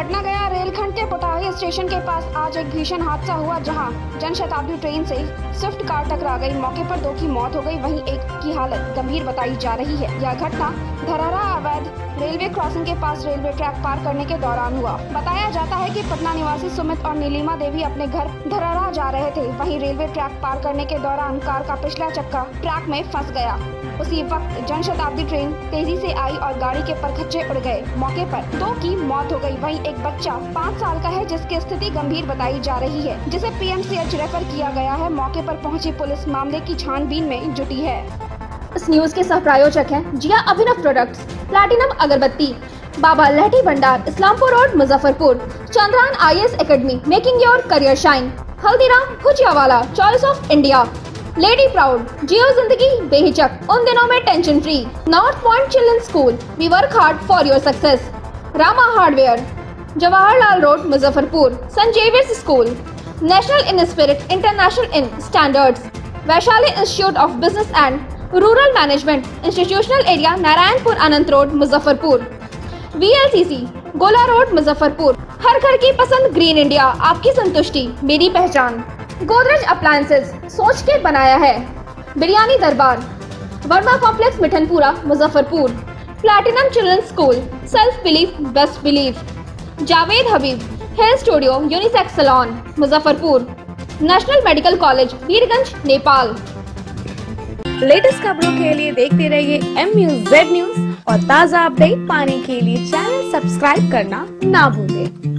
Patna पोटाही station के पास आज एक भीषण हादसा हुआ, जहाँ जनशताब्दी ट्रेन से स्विफ्ट कार टकरा गई। मौके पर दो की मौत हो गई, वहीं एक की हालत गंभीर बताई जा रही है। यह घटना धरारा अवैध रेलवे क्रॉसिंग के पास रेलवे ट्रैक पार करने के दौरान हुआ। बताया जाता है कि पटना निवासी सुमित और नीलिमा देवी अपने घर धरारा जा रहे थे। वहीं रेलवे ट्रैक पार करने के दौरान कार का पिछला चक्का ट्रैक में फंस गया। उसी वक्त जनशताब्दी ट्रेन तेज़ी से आई और गाड़ी के परखच्चे उड़ गए। मौके पर दो की मौत हो गई, वहीं एक बच्चा पाँच साल का है जिसकी स्थिति गंभीर बताई जा रही है, जिसे पीएमसीएच रेफर किया गया है। मौके पर पहुँची पुलिस मामले की छानबीन में जुटी है। इस न्यूज़ के सह प्रायोजक है जिया अभिनव प्रोडक्ट्स प्लैटिनम अगरबत्ती, Baba Lahti Bhandar, Islampur road Muzaffarpur, Chandran I S academy making your career shine Haldiram Bhujiawala choice of India lady proud जियो ज़िंदगी बेहिचक, उन दिनों में tension free North Point children school we work hard for your success Rama hardware Jawaharlal road Muzaffarpur संजीवियस school national in spirit international in standards Vaishali institute of business and rural management institutional area Narayanpur Anant road Muzaffarpur VLCC Gola road Muzaffarpur हर घर की पसंद green India आपकी संतुष्टि, मेरी पहचान. Godrej appliances सोच के बनाया है. Biryani Darbar. Verma complex Mithanpura Muzaffarpur platinum children school self belief best belief Javed Habib hair studio, unisex salon, Muzaffarpur, national medical college, Birgunj, Nepal. Latest खबरों के लिए देखते रहिए एम न्यूज़ जेड न्यूज़ और ताज़ा अपडेट पाने के लिए चैनल सब्सक्राइब करना ना भूलें।